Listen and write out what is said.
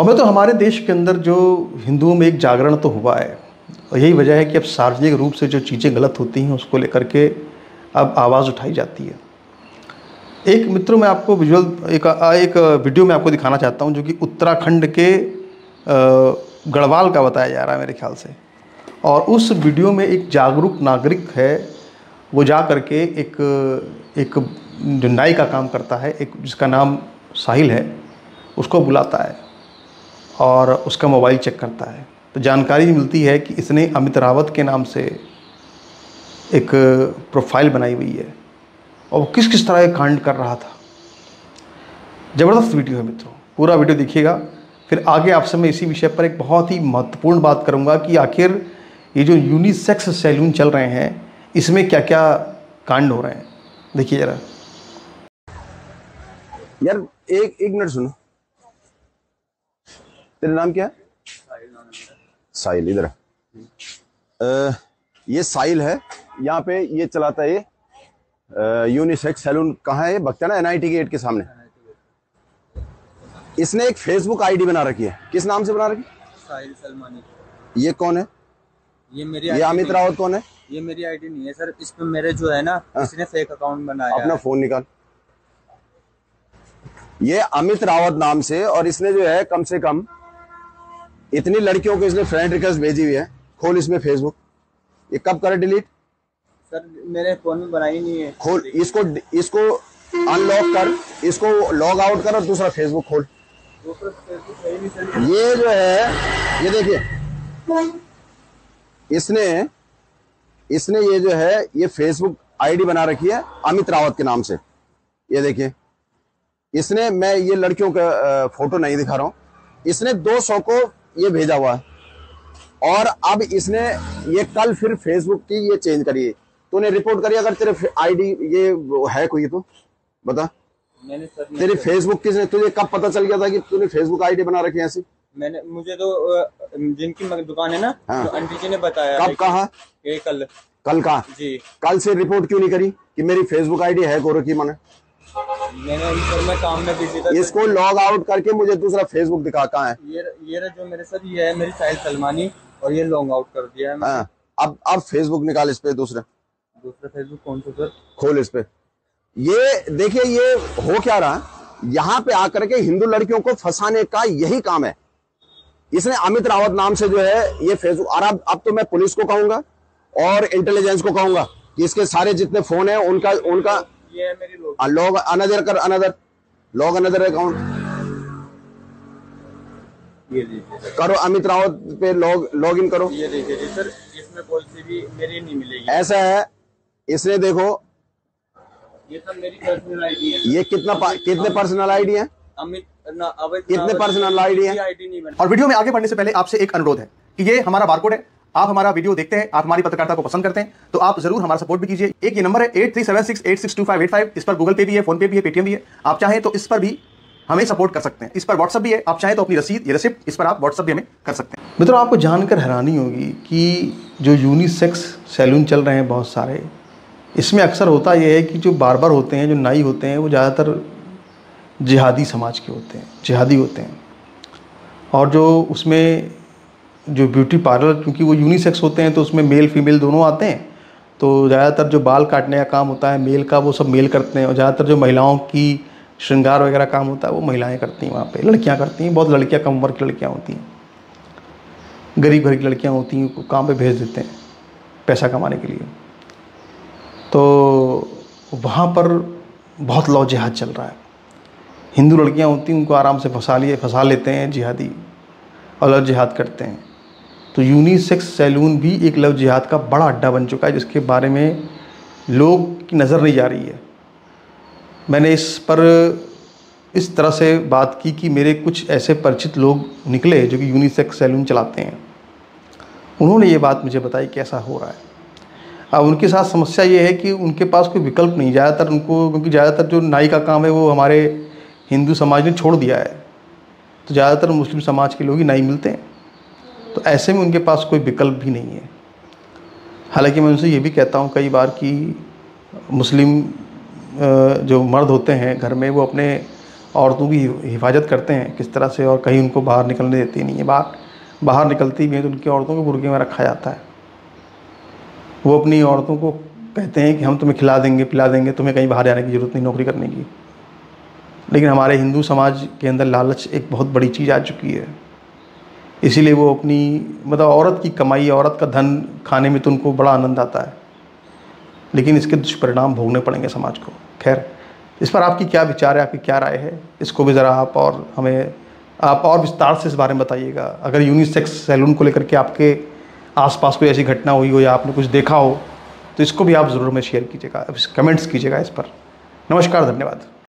और मैं तो हमारे देश के अंदर जो हिंदुओं में एक जागरण तो हुआ है, और यही वजह है कि अब सार्वजनिक रूप से जो चीज़ें गलत होती हैं, उसको लेकर के अब आवाज़ उठाई जाती है। एक मित्रों मैं आपको विजुअल एक एक वीडियो में आपको दिखाना चाहता हूँ, जो कि उत्तराखंड के गढ़वाल का बताया जा रहा है मेरे ख्याल से। और उस वीडियो में एक जागरूक नागरिक है, वो जा करके एक एक जो नाई का काम करता है, एक जिसका नाम साहिल है, उसको बुलाता है। और उसका मोबाइल चेक करता है। तो जानकारी मिलती है कि इसने अमित रावत के नाम से एक प्रोफ़ाइल बनाई हुई है और वो किस किस तरह का कांड कर रहा था। ज़बरदस्त वीडियो है मित्रों, पूरा वीडियो देखिएगा। फिर आगे आपसे मैं इसी विषय पर एक बहुत ही महत्वपूर्ण बात करूँगा कि आखिर ये जो यूनिसेक्स सैलून चल रहे हैं, इसमें क्या क्या कांड हो रहे हैं। देखिए जरा। यार, एक एक मिनट सुनो। तेरा नाम क्या है? साहिल इधर आ, ये साहिल है। यहाँ पे ये चलाता है ये यूनिसेक्स सैलून कहाँ है ये? बख्ता ना एनआईटी गेट के सामने। इसने एक फेसबुक आईडी बना रखी है। किस नाम से बना रखी? साहिल सलमानी। ये कौन है? ये मेरी ये अमित रावत कौन है? ये मेरी आईडी नहीं है सर। इस पे मेरे जो है ना हाँ। इसने फेक अकाउंट बनाया अपना फ़ोन निकाल। ये अमित रावत नाम से और इसने जो है कम से कम इतनी लड़कियों को इसने फ्रेंड रिक्वेस्ट भेजी हुई है। खोल इसमें फेसबुक ये कब करे डिलीट सर मेरे फ़ोन में बनाई नहीं है। खोल इसको इसको अनलॉक कर इसको लॉग आउट कर और दूसरा फेसबुक खोल। ये जो है ये देखिए। इसने इसने ये जो है ये फेसबुक आईडी बना रखी है अमित रावत के नाम से। ये देखिए। इसने मैं ये लड़कियों का फ़ोटो नहीं दिखा रहा हूँ। इसने 200 को ये भेजा हुआ है। और अब इसने ये कल फिर फेसबुक की ये चेंज करी। है तूने रिपोर्ट करी अगर तेरे आईडी ये है कोई तो? बता। मैंने सर तेरी फेसबुक किसने तुझे कब पता चल गया था कि तूने फेसबुक आईडी बना रखी है ऐसी? मैंने मुझे तो जिनकी दुकान है ना हाँ। जो आंटी जी ने बताया कब कहा? ये कल। कल कहा? जी। कल से रिपोर्ट क्यों नहीं करी कि मेरी फेसबुक आईडी हैक हो रखी मैंने? मैंने मैं काम में बिज़ी था। इसको लॉग आउट करके मुझे दूसरा फेसबुक दिखा कहाँ है? ये ये जो मेरे सर ये है मेरी साहिल सलमानी और ये लॉन्ग आउट कर दिया है। हाँ, अब अब फेसबुक निकाल इस पे दूसरा। दूसरा फेसबुक कौन सा सर? खोल इस पे। ये देखिए ये हो क्या रहा? यहाँ पे आकर के हिंदू लड़कियों को फंसाने का यही काम है। इसने अमित रावत नाम से जो है ये फेसबुक और अब अब तो मैं पुलिस को कहूँगा और इंटेलिजेंस को कहूँगा कि इसके सारे जितने फ़ोन है उनका उनका ये है मेरी लोग लॉग अनदर कर अनदर लॉग अनदर अकाउंट ये करो अमित रावत पे लॉग लॉग इन करो। ये देखिए जी सर इसमें कोई सी भी मेरी नहीं मिलेगी। ऐसा है इसने देखो ये सब मेरी पर्सनल आईडी है। ये कितना पा- कितने पर्सनल आईडी है? अमित ना कितने है? आईडी नहीं बना और वीडियो में आगे बढ़ने से पहले आपसे एक अनुरोध है कि ये हमारा बारकोड है। आप हमारा वीडियो देखते हैं, आप हमारी पत्रकारिता को पसंद करते हैं तो आप ज़रूर हमारा सपोर्ट भी कीजिए। एक ये नंबर है eight three seven six eight six two five eight five इस पर गूगल पे भी है फ़ोन पे भी है पेटीएम भी है। आप चाहें तो इस पर भी हमें सपोर्ट कर सकते हैं। इस पर व्हाट्सअप भी है, आप चाहें तो अपनी रसीद, ये रिसिप्ट इस पर आप व्हाट्सअप भी हमें कर सकते हैं। मित्रों, आपको जानकर हैरानी होगी कि जो यूनिसेक्स सैलून चल रहे हैं बहुत सारे, इसमें अक्सर होता यह है कि जो बार्बर होते हैं, जो नाई होते हैं, वो ज़्यादातर जिहादी समाज के होते हैं, जिहादी होते हैं। और जो उसमें जो ब्यूटी पार्लर, क्योंकि वो यूनिसेक्स होते हैं तो उसमें मेल फीमेल दोनों आते हैं। तो ज़्यादातर जो बाल काटने का काम होता है मेल का, वो सब मेल करते हैं। और ज़्यादातर जो महिलाओं की श्रृंगार वगैरह काम होता है, वो महिलाएँ करती हैं वहाँ पे। लड़कियाँ करती हैं, बहुत लड़कियाँ, कम उम्र की लड़कियाँ होती हैं। गरीब घर की लड़कियाँ होती हैं, उनको काम पे भेज देते हैं, पैसा कमाने के लिए। तो वहाँ पर बहुत लौ जिहाद चल रहा है। हिंदू लड़कियाँ होती हैं, उनको आराम से फंसा लिए, फंसा लेते हैं जिहादी, और जिहाद करते हैं। तो यूनिसेक्स सैलून भी एक लव जिहाद का बड़ा अड्डा बन चुका है, जिसके बारे में लोग की नज़र नहीं जा रही है। मैंने इस पर इस तरह से बात की कि मेरे कुछ ऐसे परिचित लोग निकले जो कि यूनिसेक्स सैलून चलाते हैं। उन्होंने ये बात मुझे बताई कैसा हो रहा है। अब उनके साथ समस्या ये है कि उनके पास कोई विकल्प नहीं, ज़्यादातर उनको, क्योंकि ज़्यादातर जो नाई का काम है वो हमारे हिंदू समाज ने छोड़ दिया है। तो ज़्यादातर मुस्लिम समाज के लोग ही नाई मिलते हैं। तो ऐसे में उनके पास कोई विकल्प भी नहीं है। हालाँकि मैं उनसे ये भी कहता हूँ कई बार कि मुस्लिम जो मर्द होते हैं घर में, वो अपने औरतों की हिफाजत करते हैं। किस तरह से और कहीं उनको बाहर निकलने देती नहीं है। बाहर बाहर निकलती भी हैं तो उनकी औरतों को बुरके में रखा जाता है। वो अपनी औरतों को कहते हैं कि हम तुम्हें खिला देंगे, पिला देंगे, तुम्हें कहीं बाहर जाने की ज़रूरत नहीं, नौकरी करने की। लेकिन हमारे हिंदू समाज के अंदर लालच एक बहुत बड़ी चीज़ आ चुकी है। इसीलिए वो अपनी मतलब औरत की कमाई, औरत का धन खाने में तो उनको बड़ा आनंद आता है। लेकिन इसके दुष्परिणाम भोगने पड़ेंगे समाज को। खैर, इस पर आपकी क्या विचार है, आपकी क्या राय है? इसको भी ज़रा आप और हमें, आप और विस्तार से इस बारे में बताइएगा। अगर यूनिसेक्स सैलून को लेकर के आपके आसपास कोई ऐसी घटना हुई हो या आपने कुछ देखा हो तो इसको भी आप ज़रूर हमें शेयर कीजिएगा कमेंट्स कीजिएगा इस पर। नमस्कार, धन्यवाद।